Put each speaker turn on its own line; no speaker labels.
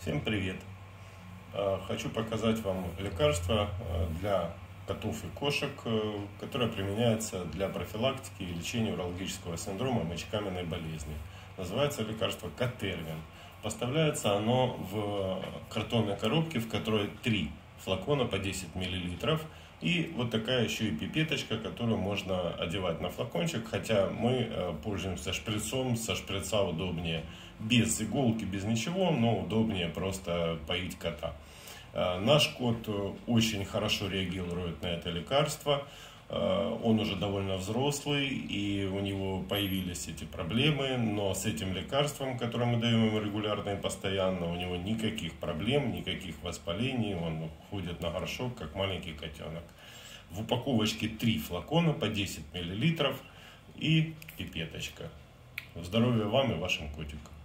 Всем привет! А, хочу показать вам лекарство а, для котов и кошек, э, которое применяется для профилактики и лечения урологического синдрома мочекаменной болезни. Называется лекарство Катервин. Поставляется оно в картонной коробке, в которой три флакона по 10 мл. И вот такая еще и пипеточка, которую можно одевать на флакончик, хотя мы э, пользуемся шприцом, со шприца удобнее, без иголки, без ничего, но удобнее просто поить кота. Э, наш кот э, очень хорошо реагирует на это лекарство, он уже довольно взрослый, и у него появились эти проблемы, но с этим лекарством, которое мы даем ему регулярно и постоянно, у него никаких проблем, никаких воспалений, он ходит на горшок, как маленький котенок. В упаковочке 3 флакона по 10 мл и пипеточка. Здоровья вам и вашим котикам.